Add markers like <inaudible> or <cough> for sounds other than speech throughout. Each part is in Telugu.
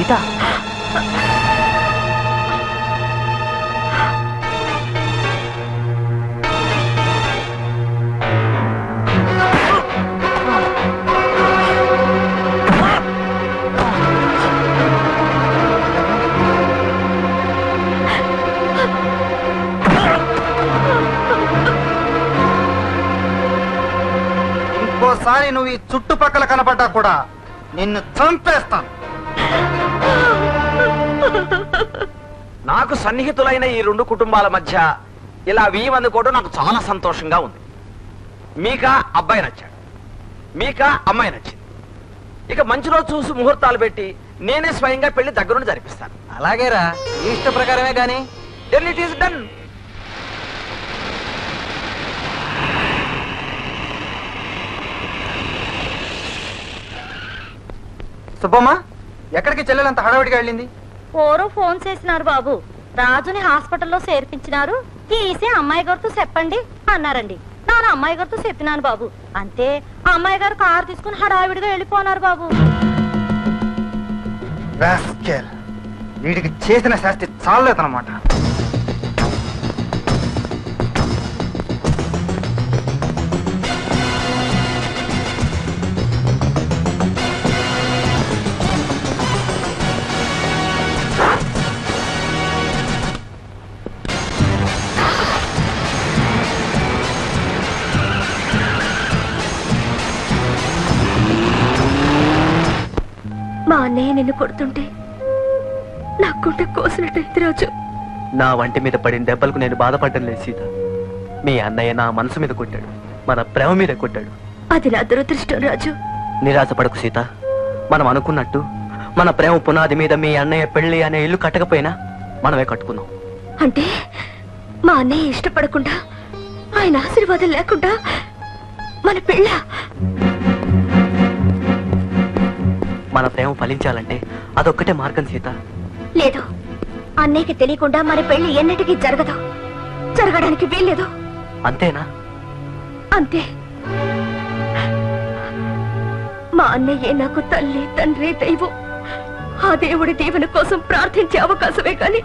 సీత ఇంకోసారి నువ్వు ఈ చుట్టుపక్కల కనపడ్డా కూడా నిన్ను చంపేస్తాను. నాకు సన్నిహితులైన ఈ రెండు కుటుంబాల మధ్య ఇలా వెయ్యి మంది కూడా నాకు చాలా సంతోషంగా ఉంది. మీకా అబ్బాయి నచ్చాడు. మీకా అమ్మాయి నచ్చింది. ఇక మంచి రోజు చూసి ముహూర్తాలు పెట్టి నేనే స్వయంగా పెళ్ళి దగ్గరుండి జరిపిస్తాను. అలాగేరా. ఈ ఇష్ట ప్రకారమే గాని. Then it is done Subbamma ఎక్కడికి చెల్లెలంత హడావిడిగా వెళ్ళింది? ఓరో ఫోన్ చేసినారు బాబు. రాజుని హాస్పిటల్లో చేర్పించినారు. తీసి అమ్మాయి గారితో చెప్పండి అన్నారండి. నాన్న అమ్మాయి గారితో చెప్పినాను బాబు. అంతే ఆ అమ్మాయి గారు కారు తీసుకుని హడావిడిగా వెళ్ళిపోనారు బాబు. వీడికి చేసిన శాస్తి చాలేదన్నమాట నిన్ను కొడుతుంటే నా గుండె కోసినట్టయితే రాజు. నా వంటి మీద పడిన దెబ్బలకు నేను బాధపడడం లేదు సీత. మీ అన్నయ్య నా మనసు మీద కొట్టాడు. మన ప్రేమ మీద కొట్టాడు. అది నా దురదృష్టం రాజు. నిరాశపడకు సీత. మనం అనుకున్నట్టు మన ప్రేమ పునాది మీద మీ అన్నయ్య పెళ్ళి అనే ఇల్లు కట్టకపోయినా మనమే కట్టుకుందాం. అంటే మా అన్నయ్య ఇష్టపడకుండా ఆయన ఆశీర్వాదం లేకుండా మన పెళ్ళ మన ప్రేమ ఫలించాలంటే అదొక్కటే మార్గం సీత. లేదు. అన్నయ్యకి తెలియకుండా మన పెళ్ళి ఎన్నటికీ జరగదు. జరగడానికి వీల్లేదు. అంతేనా? అంతే. మా అన్నయ్యే నాకు తల్లి తండ్రి దైవం. ఆ దేవుడి దీవెన కోసం ప్రార్థించే అవకాశమే కాని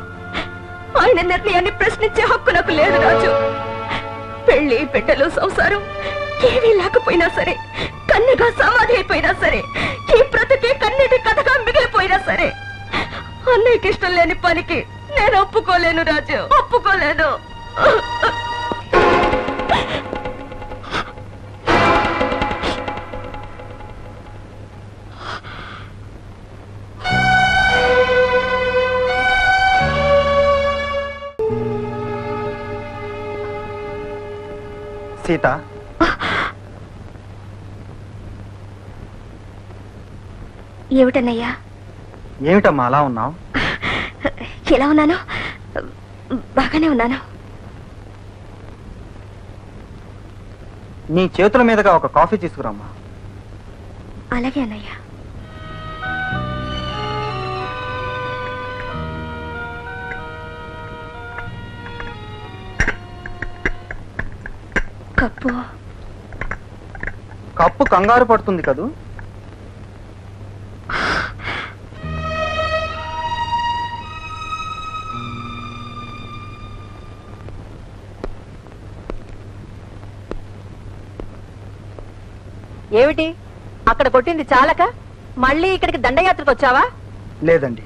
ఆయన నిర్ణయాన్ని ప్రశ్నించే హక్కు నాకు లేదు రాజు. పెళ్ళి బిడ్డలు సంసారం ఏమీ లేకపోయినా సరే కన్నెగా సమాధి అయిపోయినా సరే ఈ బ్రతుకే కన్నీటి కథగా మిగిలిపోయినా సరే అన్నయ్యకి ఇష్టం లేని పనికి నేను ఒప్పుకోలేను రాజు ఒప్పుకోలేను. సీత ఏమిటన్నయ్యా? ఏమిటమ్మా అలా ఉన్నావు? ఎలా ఉన్నాను? బాగానే ఉన్నాను. నీ చేతుల మీదుగా ఒక కాఫీ తీసుకురమ్మా. అలాగే అన్నయ్య. కప్పు. కప్పు కంగారు పడుతుంది కదూ? ఏమిటి? అక్కడ కొట్టింది చాలక? మళ్ళీ ఇక్కడికి దండయాత్రకు వచ్చావా? లేదండి.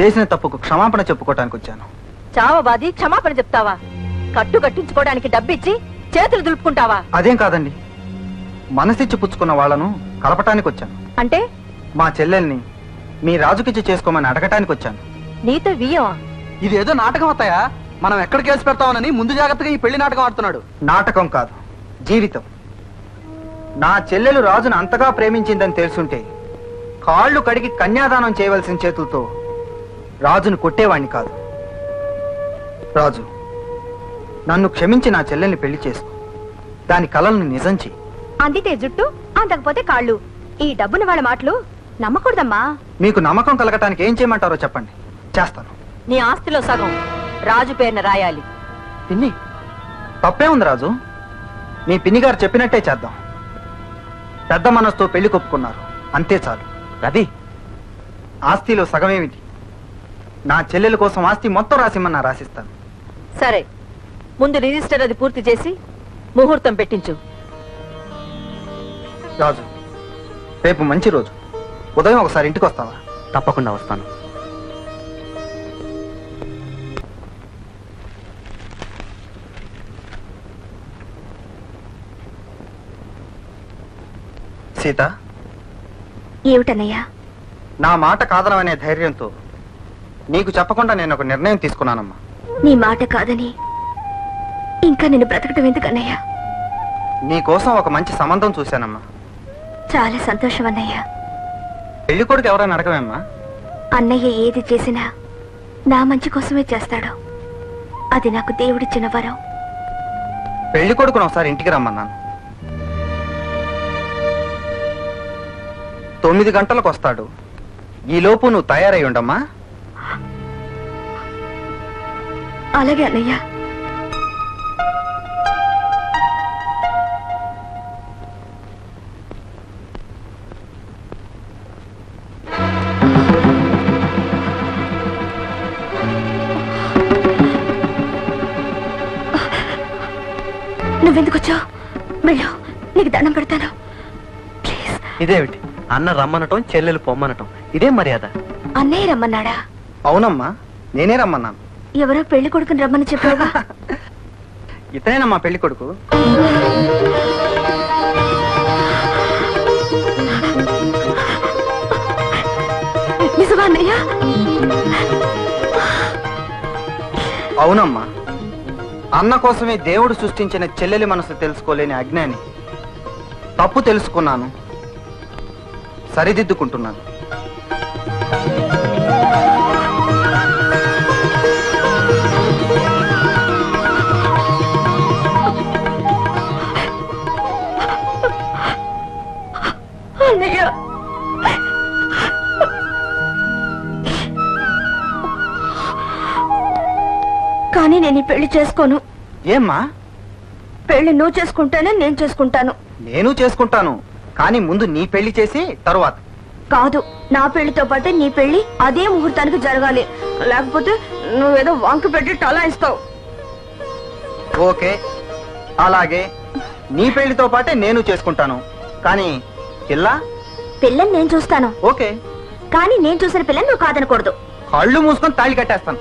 చేసిన తప్పుకు క్షమాపణ చెప్పుకోవటానికి వచ్చాను. చావబాది క్షమాపణ చెప్తావా? కట్టు కట్టించుకోవడానికి డబ్బిచ్చి చేతులు దులుపుకుంటావా? అదేం కాదండి. మనసిచ్చి పుచ్చుకున్న వాళ్ళను కలపటానికి వచ్చాను. అంటే? మా చెల్లెల్ని మీ రాజుకిచ్చి చేసుకోమని అడగటానికి వచ్చాను. నీతో వియ్యమా? ఇది ఏదో నాటకం అవుతాయా మనం ఎక్కడ కేసు పెడతామని ముందు జాగ్రత్తగా ఈ పెళ్ళి నాటకం ఆడుతున్నాడు. నాటకం కాదు జీవితం. నా చెల్లెలు రాజును అంతగా ప్రేమించిందని తెలుసుంటే కాళ్ళు కడిగి కన్యాదానం చేయవలసిన చేతులతో రాజును కొట్టేవాణ్ణి కాదు. రాజు నన్ను క్షమించి నా చెల్లెల్ని పెళ్ళి చేసుకో. దాని కలల్ని నిజం చెయ్యి. అందితే జుట్టు అందకపోతే కాళ్ళు. ఈ డబ్బున వాళ్ళ మాటలు నమ్మకూడదమ్మా. మీకు నమ్మకం కలగటానికి ఏం చేయమంటారో చెప్పండి. చేస్తాను. నీ ఆస్తిలో సగం. రాజు పేరున రాయాలి. పిన్ని తప్పే ఉంది రాజు. మీ పిన్ని గారు చెప్పినట్టే చేద్దాం. పెద్ద మనసుతో పెళ్ళి కొప్పుకున్నారు. అంతే చాలు. రవి ఆస్తిలో సగమేమిటి నా చెల్లెల కోసం ఆస్తి మొత్తం రాసిమ్మన్నా రాసిస్తాను. సరే. ముందు రిజిస్టర్ అది పూర్తి చేసి ముహూర్తం పెట్టించు. రాజు రేపు మంచి రోజు. ఉదయం ఒకసారి ఇంటికి వస్తావా? తప్పకుండా వస్తాను. సీత. ఏమిటన్నయ్యా? నా మాట కాదనమనే ధైర్యంతో నీకు చెప్పకుండా నేను ఒక నిర్ణయం తీసుకున్నానమ్మా. నీ మాట కాదని ఇంకా నేను బ్రతకటం ఎందుకన్నయ్యా? నీ కోసం ఒక మంచి సంబంధం చూశానమ్మా. చాలా సంతోషం అన్నయ్యా పెళ్ళి కొడుకు ఎవరైనా అడగమేమ్మా అన్నయ్య ఏది చేసినా నా మంచి కోసమే చేస్తాడు. అది నాకు దేవుడిచ్చిన వరం. పెళ్ళి కొడుకును ఒకసారి ఇంటికి రమ్మన్నాను. తొమ్మిది గంటలకు వస్తాడు. ఈలోపు నువ్వు తయారై ఉండమ్మా. అలాగే అన్నయ్య. నువ్వెందుకు వచ్చావు? వెళ్ళు నీకు దండం పెడతాను. ప్లీజ్. ఇదేమిటి? అన్న రమ్మనటం చెల్లెలు పొమ్మనటం. ఇదే మర్యాద. అన్నయ్య రమ్మన్నాడా? అవునమ్మా నేనే రమ్మన్నాను. ఎవరో పెళ్ళి కొడుకుని రమ్మని చెప్పావుగా <laughs> ఇతనేనమ్మా పెళ్ళి కొడుకు. నిజమా అన్నయ్య? అవునమ్మా. అన్న కోసమే దేవుడు సృష్టించిన చెల్లెలి మనసు తెలుసుకోలేని అజ్ఞాని. తప్పు తెలుసుకున్నాను. సరిదిద్దుకుంటున్నాను. కానీ నేను పెళ్ళి చేసుకోను. ఏమ్మా? పెళ్ళి నువ్వు చేసుకుంటేనే నేను చేసుకుంటాను. నేను చేసుకుంటాను. కానీ ముందు నీ పెళ్ళి చేసి తరువాత. కాదు నా పెళ్ళితో పాటు నీ పెళ్ళి అదే ముహూర్తానికి జరగాలి. లేకపోతే నువ్వేదో వంక పెట్టి టలాయిస్తావు ఓకే. అలాగే నీ పెళ్ళితో పాటే నేను చేసుకుంటాను. కానీ పిల్ల? పిల్లని నేను చూస్తాను. ఓకే. కానీ నేను చూసిన పిల్లని నువ్వు కాదనకూడదు. కళ్ళు మూసుకొని తాళి కట్టేస్తాను.